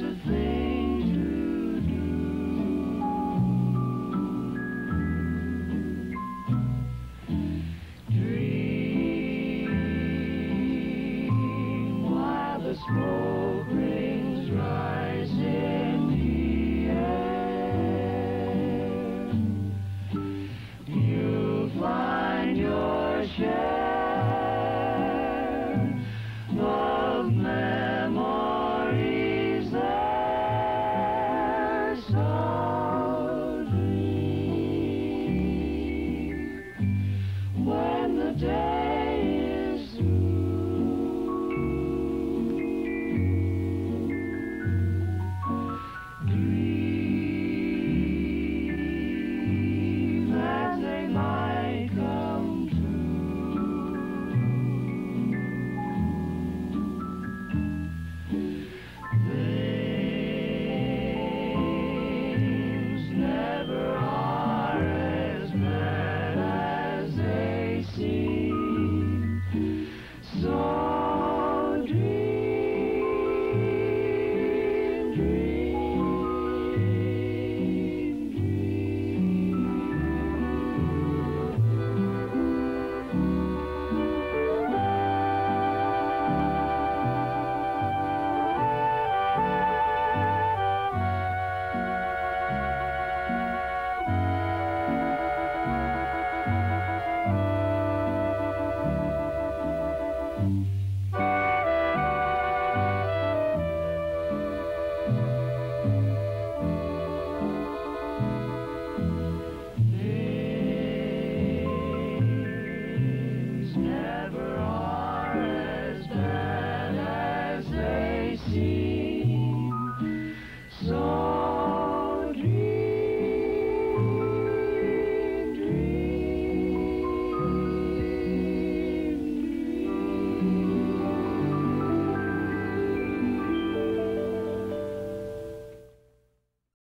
of day.